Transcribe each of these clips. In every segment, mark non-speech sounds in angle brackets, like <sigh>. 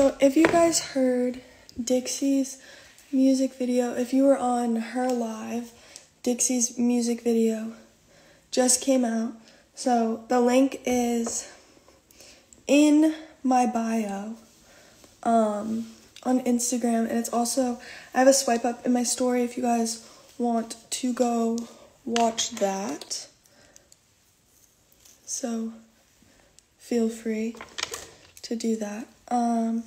So, if you guys heard Dixie's music video, if you were on her live, Dixie's music video just came out. So, the link is in my bio um, on Instagram, and it's also, I have a swipe up in my story if you guys want to go watch that. So, feel free to do that. Um,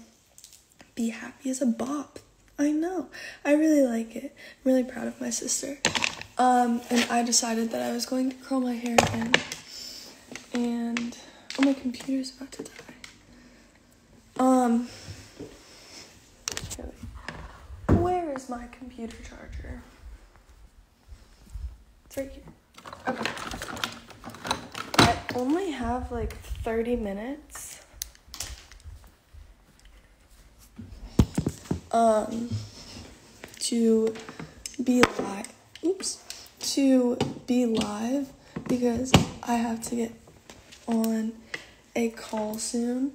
be happy as a bop. I know. I really like it. I'm really proud of my sister. Um, and I decided that I was going to curl my hair again. And oh, my computer's about to die. Um, where is my computer charger? It's right here. Okay. I only have like 30 minutes. Um, to be live. Oops. To be live because I have to get on a call soon.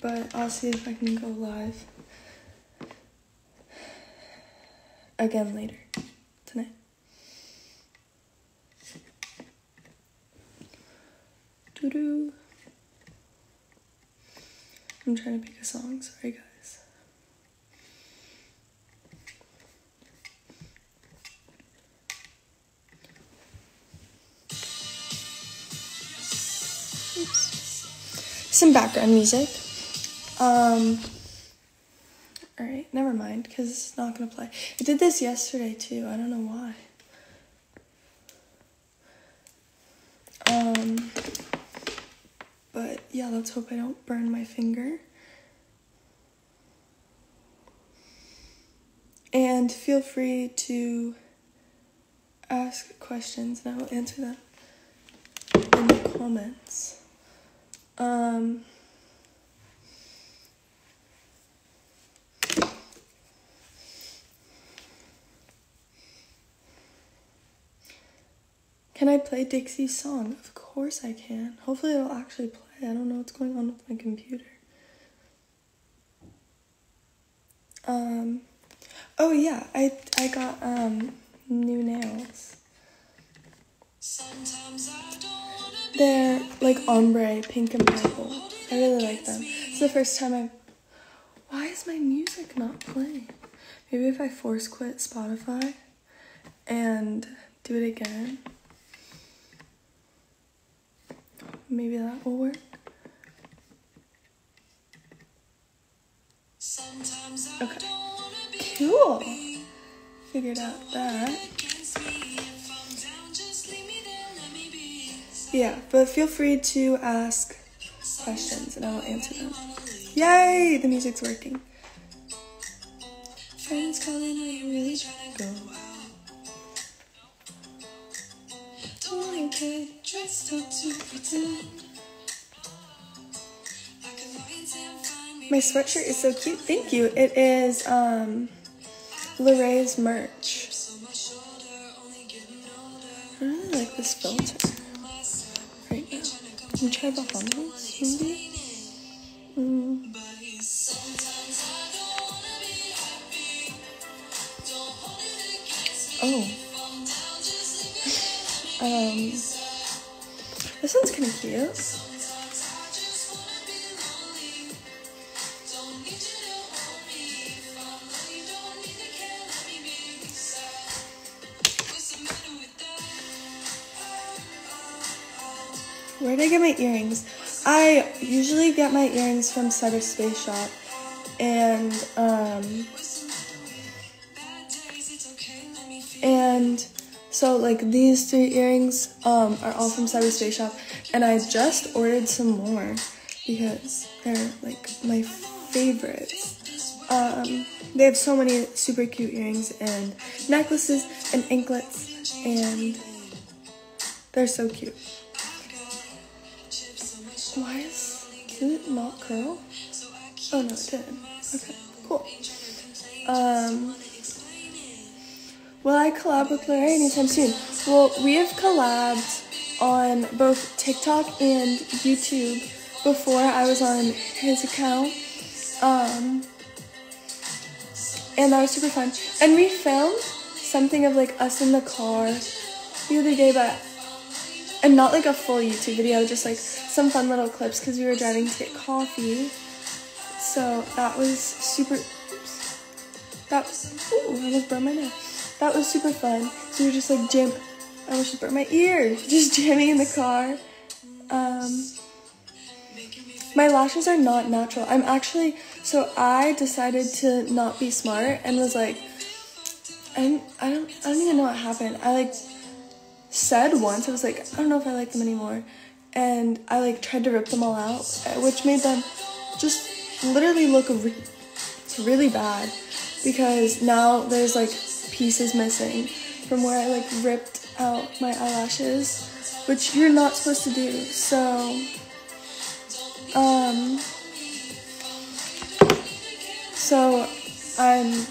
But I'll see if I can go live again later tonight. Doo-doo. I'm trying to pick a song, sorry guys. Some background music. Um Alright, never mind, because it's not gonna play. I did this yesterday too, I don't know why. Um but yeah, let's hope I don't burn my finger. And feel free to ask questions and I will answer them in the comments. Um, can I play Dixie's song? Of course I can. Hopefully it'll actually play. I don't know what's going on with my computer. Um, oh yeah, I I got um new nails. They're like ombre, pink and purple. I really like them. It's the first time I. Why is my music not playing? Maybe if I force quit Spotify and do it again. Maybe that will work. Okay. Cool. Figured out that. Yeah, but feel free to ask questions and I will answer them. Yay! The music's working. Friends calling, are you really trying to go Don't get dressed up to pretend. My sweatshirt is so cute. Thank you. It is um Lorraine's merch. I really like this filter now. Can you try Bahamas, maybe? Mm. Oh. Um. This one's kind of cute. Where did I get my earrings? I usually get my earrings from Cyberspace Shop, and um, and so like these three earrings um, are all from Cyberspace Shop, and I just ordered some more because they're like my favorites. Um, they have so many super cute earrings and necklaces and anklets, and they're so cute. Why is did it not curl? Oh no, it did. Okay, cool. Um, will I collab with Larray anytime soon? Well, we have collabed on both TikTok and YouTube before I was on his account. Um, and that was super fun. And we filmed something of like us in the car the other day, but and not like a full YouTube video, just like some fun little clips because we were driving to get coffee. So that was super. Oops, that was. Ooh, I almost burned my neck. That was super fun. So we were just like jam. I almost just burned my ear. <laughs> Just jamming in the car. Um, my lashes are not natural. I'm actually so I decided to not be smart and was like, I I don't I don't even know what happened. I like said once I was like I don't know if I like them anymore, and I like tried to rip them all out, which made them just literally look re- really bad because now there's like pieces missing from where I like ripped out my eyelashes, which you're not supposed to do. So, um, so I'm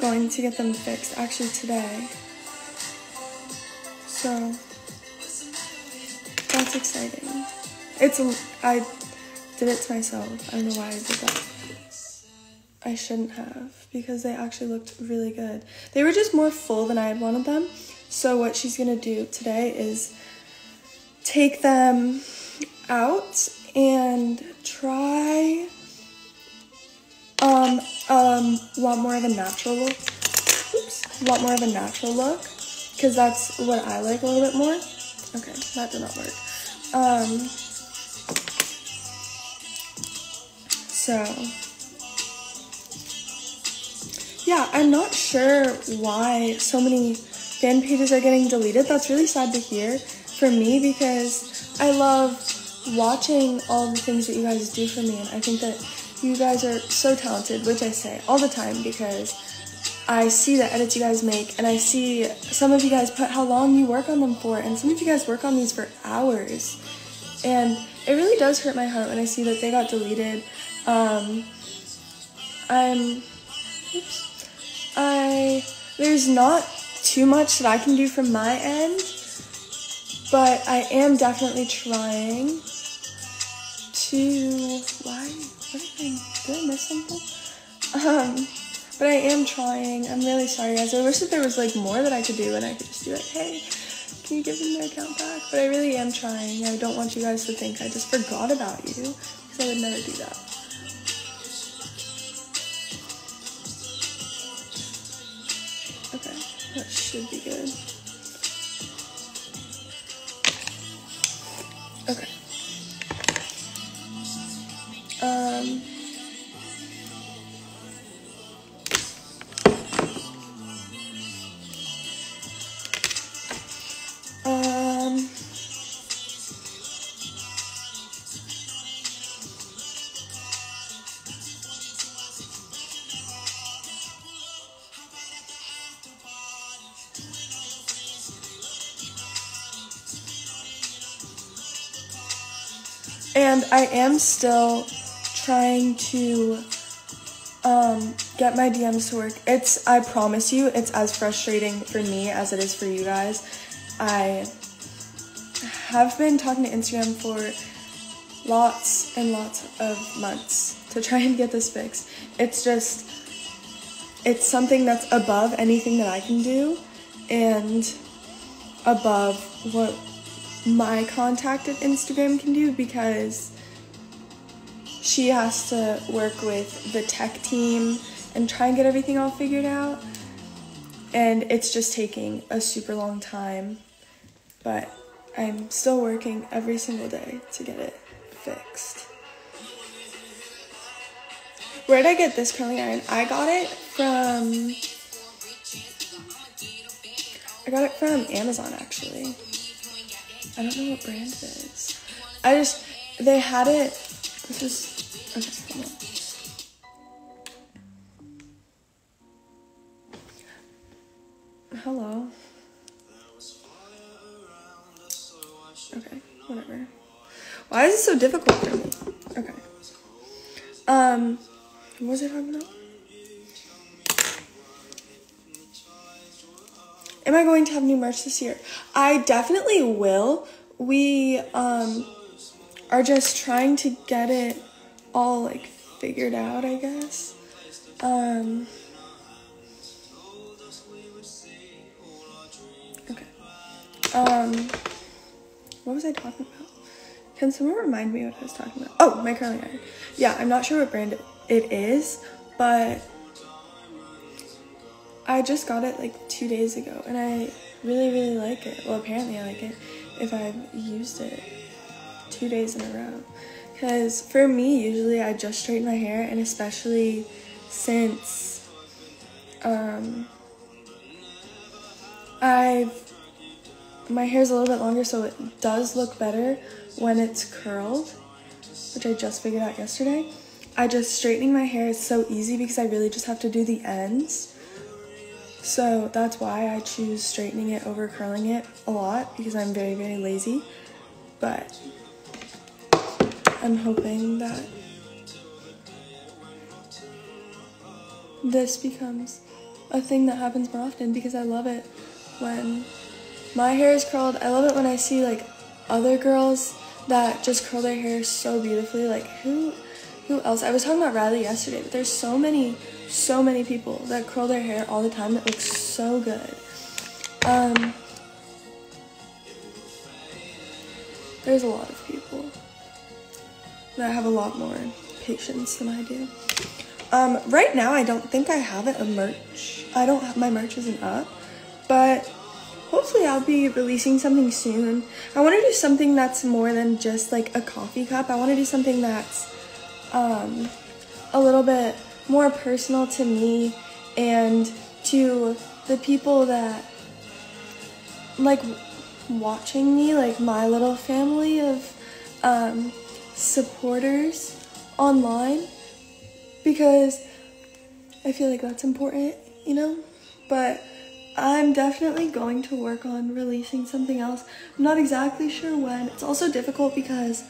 going to get them fixed actually today. So that's exciting. It's a, I did it to myself. I don't know why I did that. I shouldn't have because they actually looked really good. They were just more full than I had wanted them. So what she's gonna do today is take them out and try um um want more of a natural look. Oops, a lot more of a natural look because that's what I like a little bit more. Okay, that did not work. Um, so yeah, I'm not sure why so many fan pages are getting deleted. That's really sad to hear for me because I love watching all the things that you guys do for me, and I think that you guys are so talented, which I say all the time because I see the edits you guys make, and I see some of you guys put how long you work on them for, and some of you guys work on these for hours. And it really does hurt my heart when I see that they got deleted. Um, I'm, oops, I, there's not too much that I can do from my end, but I am definitely trying to, why, what did I, did I miss something? Um, but I am trying. I'm really sorry, guys. I wish that there was like more that I could do and I could just be like, hey, can you give them their account back? But I really am trying. I don't want you guys to think I just forgot about you because I would never do that. Okay, that should be good. And I am still trying to um, get my DMs to work. It's, I promise you, it's as frustrating for me as it is for you guys. I have been talking to Instagram for lots and lots of months to try and get this fixed. It's just, it's something that's above anything that I can do and above what my contact at Instagram can do because she has to work with the tech team and try and get everything all figured out. And it's just taking a super long time. But I'm still working every single day to get it fixed. Where did I get this curling iron? I got it from. I got it from Amazon actually. I don't know what brand it is. I just. They had it. This is. Okay, March this year. I definitely will. We um, are just trying to get it all like figured out, I guess. Um, okay. Um, what was I talking about? Can someone remind me what I was talking about? Oh, my curling iron. Yeah, I'm not sure what brand it is, but I just got it like two days ago and I really, really like it. Well, apparently I like it if I've used it two days in a row. Because for me, usually I just straighten my hair, and especially since um, I've my hair's a little bit longer, so it does look better when it's curled, which I just figured out yesterday. I just straightening my hair is so easy because I really just have to do the ends so that's why I choose straightening it over curling it a lot because I'm very, very lazy. But I'm hoping that this becomes a thing that happens more often because I love it when my hair is curled. I love it when I see like other girls that just curl their hair so beautifully. Like who who else? I was talking about Riley yesterday, but there's so many, so many people that curl their hair all the time that looks so good. Um, there's a lot of people that have a lot more patience than I do. Um, right now, I don't think I have it a merch. I don't have, my merch isn't up, but hopefully I'll be releasing something soon. I want to do something that's more than just like a coffee cup. I want to do something that's um, a little bit more personal to me and to the people that like watching me, like my little family of um, supporters online, because I feel like that's important, you know? But I'm definitely going to work on releasing something else. I'm not exactly sure when. It's also difficult because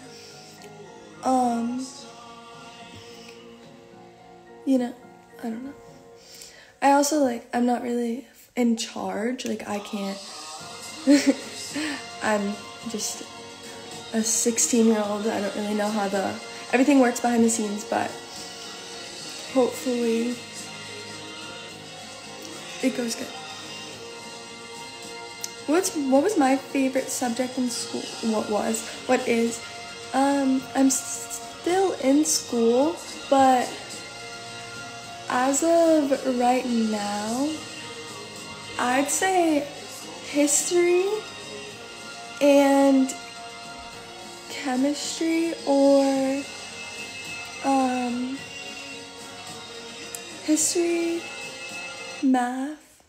um, you know, I don't know. I also like, I'm not really in charge. Like, I can't. <laughs> I'm just a 16 year old. I don't really know how the. Everything works behind the scenes, but hopefully it goes good. What's what was my favorite subject in school? What was? What is? Um, I'm still in school, but as of right now, I'd say history and chemistry or um, history, math.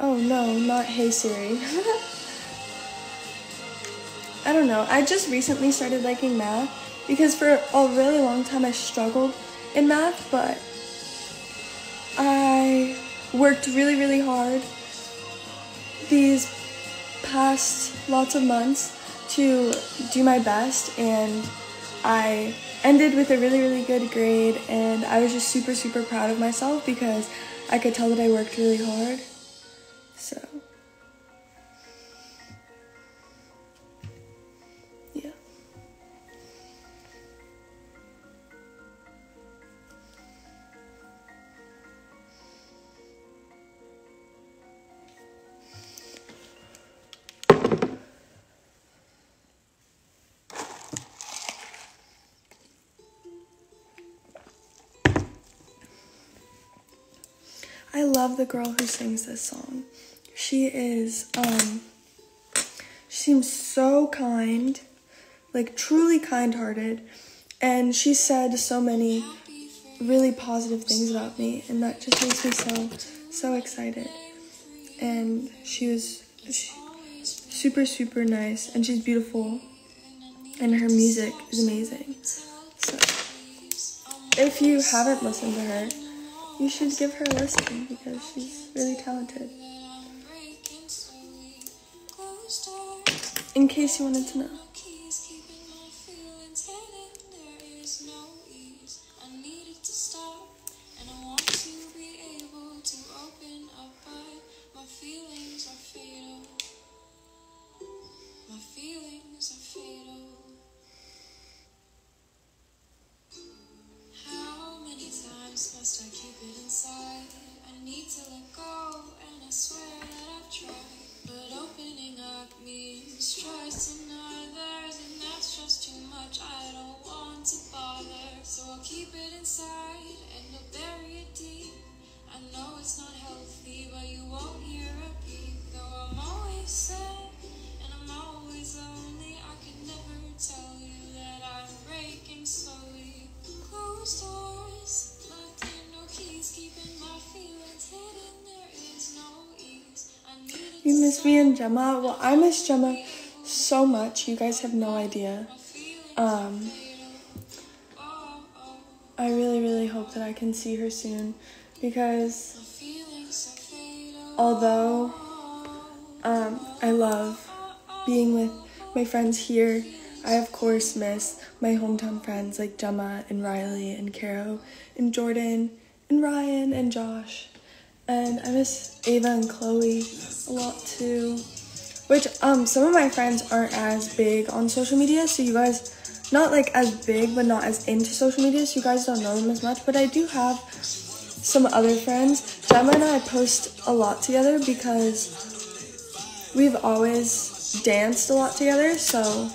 Oh no, not history. <laughs> I don't know. I just recently started liking math because for a really long time I struggled in math, but I worked really, really hard these past lots of months to do my best and I ended with a really, really good grade and I was just super, super proud of myself because I could tell that I worked really hard. So. I love the girl who sings this song. She is, um, she seems so kind, like truly kind hearted. And she said so many really positive things about me. And that just makes me so, so excited. And she was she, super, super nice. And she's beautiful. And her music is amazing. So if you haven't listened to her, you should give her a listen because she's really talented. In case you wanted to know. inside. I need to let go, and I swear that I've tried. But opening up means trusting others, and that's just too much. I don't want to bother, so I'll keep it inside and I'll bury it deep. I know it's not healthy, but you won't hear a peep. Though I'm always sad and I'm always lonely, I can never tell you that I'm breaking slowly. Close doors. You miss me and Gemma? Well, I miss Gemma so much. You guys have no idea. Um, I really, really hope that I can see her soon because although um, I love being with my friends here, I of course miss my hometown friends like Gemma and Riley and Caro and Jordan and Ryan and Josh. And I miss Ava and Chloe a lot too. Which um some of my friends aren't as big on social media, so you guys not like as big but not as into social media, so you guys don't know them as much. But I do have some other friends. Gemma and I post a lot together because we've always danced a lot together, so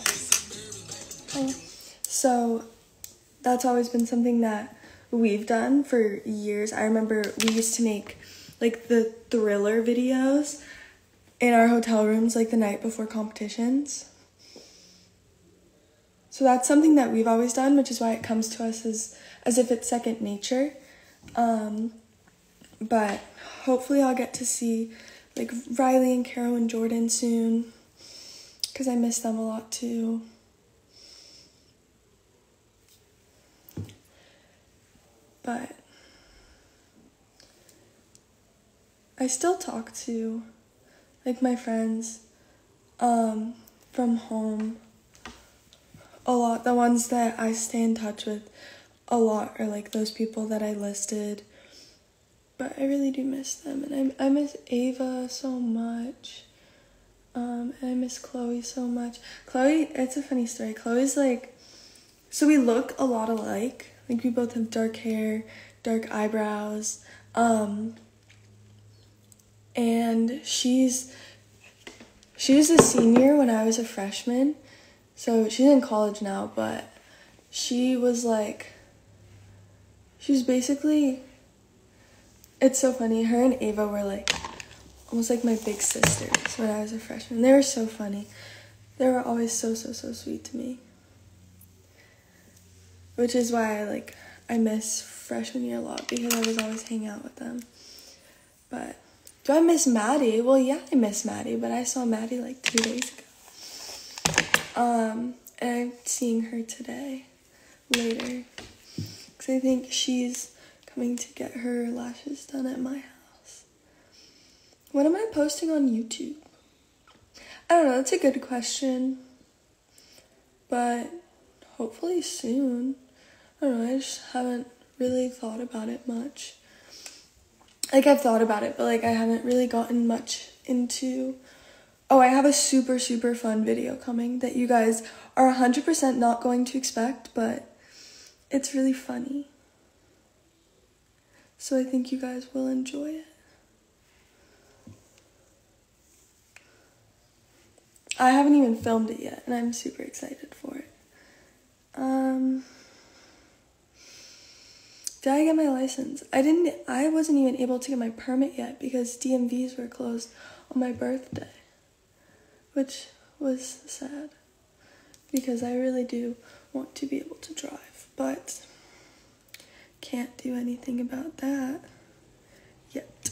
so that's always been something that we've done for years. I remember we used to make like the thriller videos in our hotel rooms like the night before competitions. So that's something that we've always done, which is why it comes to us as as if it's second nature. Um, but hopefully I'll get to see like Riley and Carol and Jordan soon because I miss them a lot too. But I still talk to like my friends um, from home a lot. The ones that I stay in touch with a lot are like those people that I listed. But I really do miss them, and I I miss Ava so much. Um, and I miss Chloe so much. Chloe, it's a funny story. Chloe's like, so we look a lot alike. Like we both have dark hair, dark eyebrows. Um, and she's she was a senior when I was a freshman. So she's in college now, but she was like she was basically it's so funny. Her and Ava were like almost like my big sisters when I was a freshman. They were so funny. They were always so so so sweet to me. Which is why I like I miss freshman year a lot because I was always hanging out with them. But do I miss Maddie? Well, yeah, I miss Maddie, but I saw Maddie like two days ago. Um, and I'm seeing her today, later, because I think she's coming to get her lashes done at my house. What am I posting on YouTube? I don't know, that's a good question. But hopefully soon. I don't know, I just haven't really thought about it much. Like, I've thought about it, but like, I haven't really gotten much into. Oh, I have a super, super fun video coming that you guys are 100% not going to expect, but it's really funny. So I think you guys will enjoy it. I haven't even filmed it yet, and I'm super excited for it. Um, did I get my license? I didn't, I wasn't even able to get my permit yet because DMVs were closed on my birthday, which was sad because I really do want to be able to drive, but can't do anything about that yet.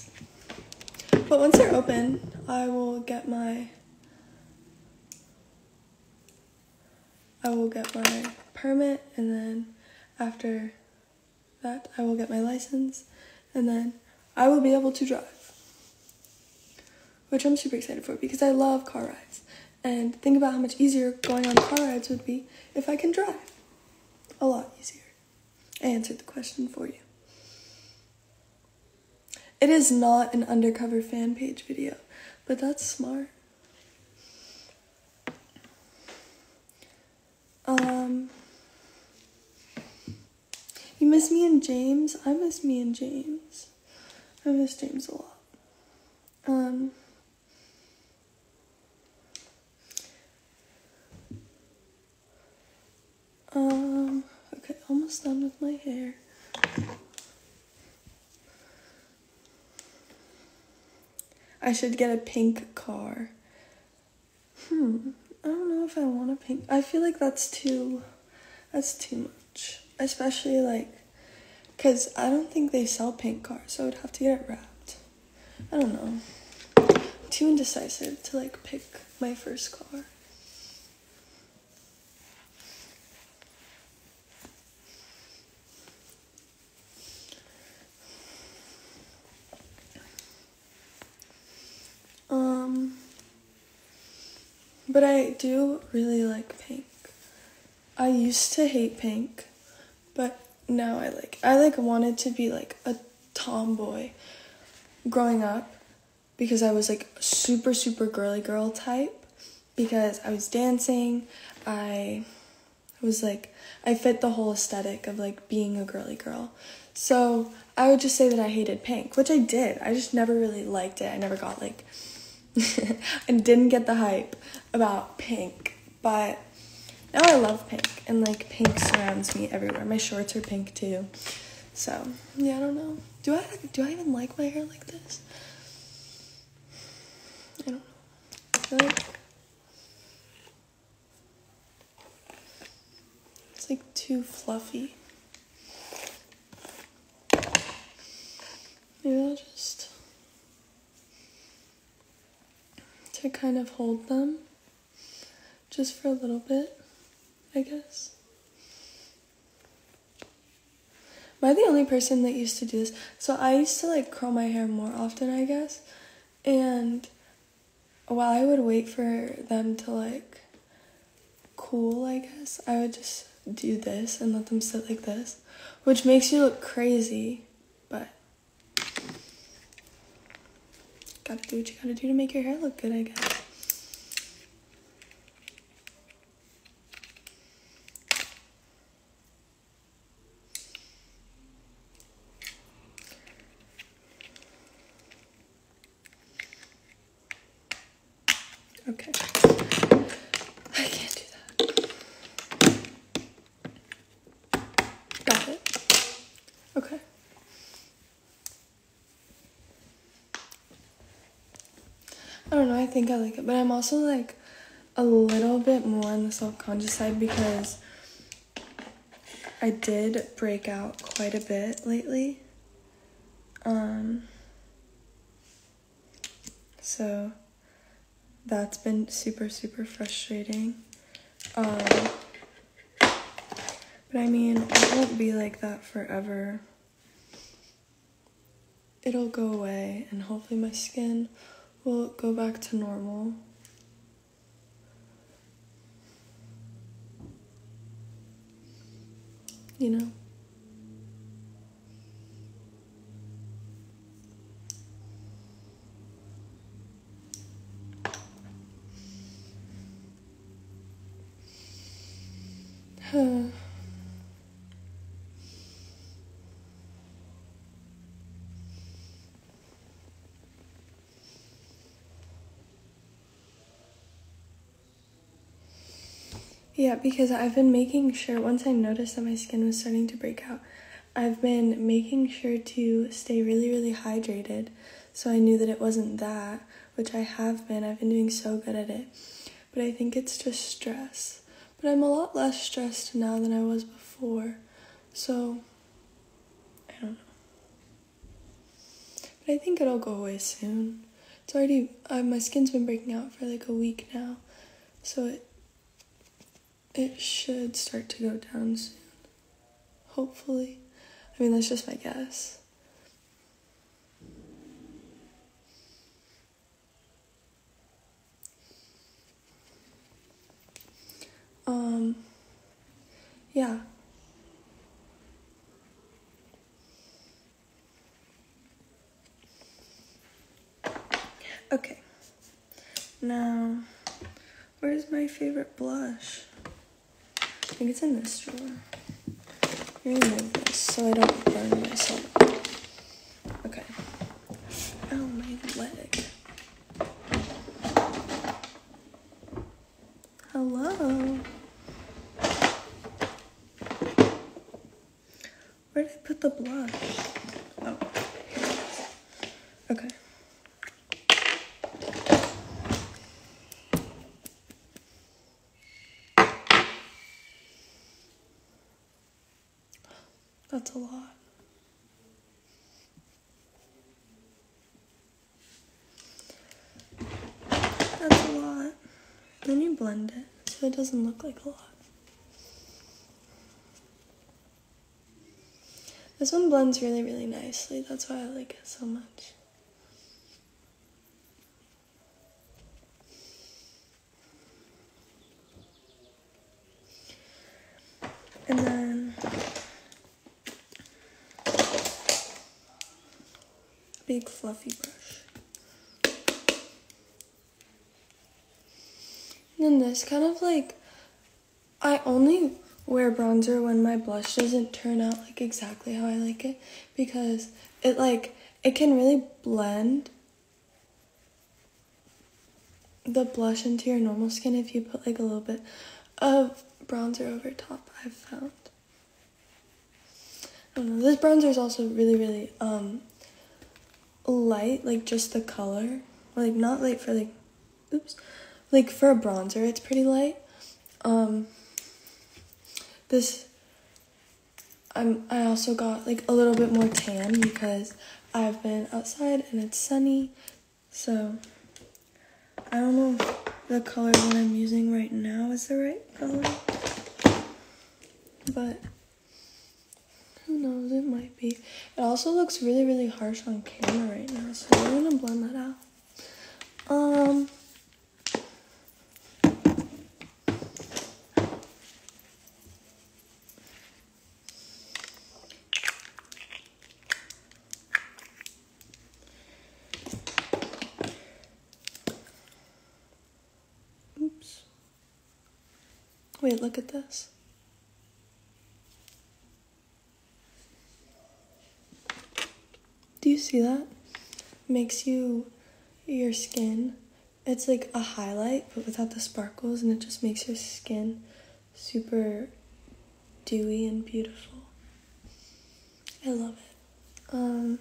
But once they're open, I will get my I will get my permit and then after that I will get my license and then I will be able to drive. Which I'm super excited for because I love car rides. And think about how much easier going on car rides would be if I can drive. A lot easier. I answered the question for you. It is not an undercover fan page video, but that's smart. Um, you miss me and James? I miss me and James. I miss James a lot. Um, um, okay, almost done with my hair. I should get a pink car. Hmm. I don't know if I want a pink. I feel like that's too that's too much. Especially like cuz I don't think they sell pink cars, so I would have to get it wrapped. I don't know. too indecisive to like pick my first car. Um, but I do really like pink. I used to hate pink, but now I like I like wanted to be like a tomboy growing up because I was like super super girly girl type because I was dancing, I was like I fit the whole aesthetic of like being a girly girl. So, I would just say that I hated pink, which I did. I just never really liked it. I never got like <laughs> and didn't get the hype about pink. But now I love pink and like pink surrounds me everywhere. My shorts are pink too. So yeah, I don't know. Do I do I even like my hair like this? I don't know. It's like too fluffy. Maybe I'll just to kind of hold them just for a little bit, I guess. Am I the only person that used to do this? So I used to like curl my hair more often, I guess. And while I would wait for them to like cool, I guess, I would just do this and let them sit like this, which makes you look crazy, but gotta do what you gotta do to make your hair look good, I guess. Okay. I can't do that. Got it. Okay. I don't know, I think I like it, but I'm also like a little bit more on the self conscious side because I did break out quite a bit lately. Um, so that's been super, super frustrating. Um, but I mean, it won't be like that forever. It'll go away, and hopefully, my skin will go back to normal. You know? Yeah, because I've been making sure, once I noticed that my skin was starting to break out, I've been making sure to stay really, really hydrated. So I knew that it wasn't that, which I have been. I've been doing so good at it. But I think it's just stress. But I'm a lot less stressed now than I was before. So, I don't know. But I think it'll go away soon. It's already, uh, my skin's been breaking out for like a week now. So it it should start to go down soon. Hopefully. I mean, that's just my guess. Um, yeah. Okay. Now, where's my favorite blush? I think it's in this drawer. Remove this so I don't burn myself. Okay. Oh, my leg. Hello. That's a lot. That's a lot. Then you blend it so it doesn't look like a lot. This one blends really, really nicely. That's why I like it so much. Big fluffy brush. And then this kind of like I only wear bronzer when my blush doesn't turn out like exactly how I like it because it like it can really blend the blush into your normal skin if you put like a little bit of bronzer over top I've found. I don't know. This bronzer is also really really um light like just the color like not light for like oops like for a bronzer it's pretty light um this I'm I also got like a little bit more tan because I've been outside and it's sunny. So I don't know if the color that I'm using right now is the right color. But who knows, it might be. It also looks really, really harsh on camera right now, so I'm gonna blend that out. Um Wait, look at this. You see that? Makes you your skin. It's like a highlight, but without the sparkles, and it just makes your skin super dewy and beautiful. I love it. Um,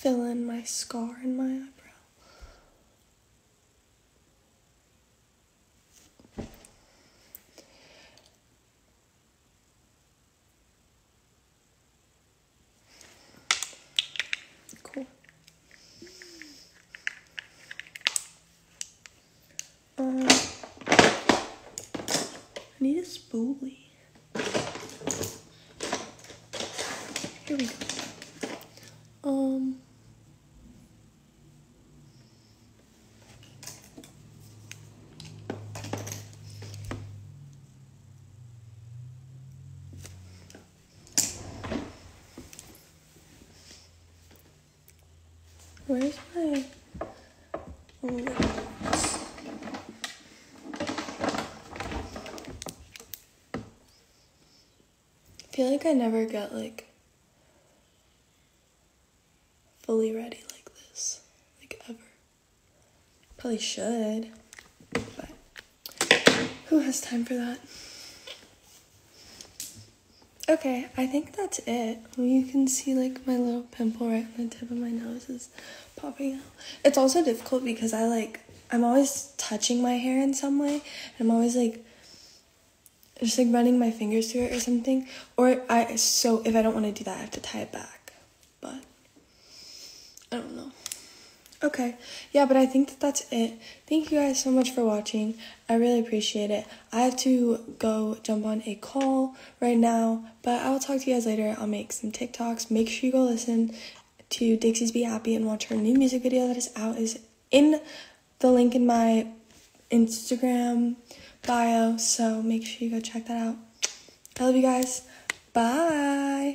fill in my scar in my eyebrow. Cool. Um, I need a spoolie. Here we go. Um. Where's my lips? I never get like fully ready like this, like ever. Probably should, but who has time for that? Okay, I think that's it. You can see like my little pimple right on the tip of my nose is popping out. It's also difficult because I like I'm always touching my hair in some way. And I'm always like just like running my fingers through it or something. Or I so if I don't want to do that, I have to tie it back. But I don't know. Okay, yeah, but I think that that's it. Thank you guys so much for watching. I really appreciate it. I have to go jump on a call right now, but I will talk to you guys later. I'll make some TikToks. Make sure you go listen to Dixie's Be Happy and watch her new music video that is out. is in the link in my Instagram bio, so make sure you go check that out. I love you guys. Bye.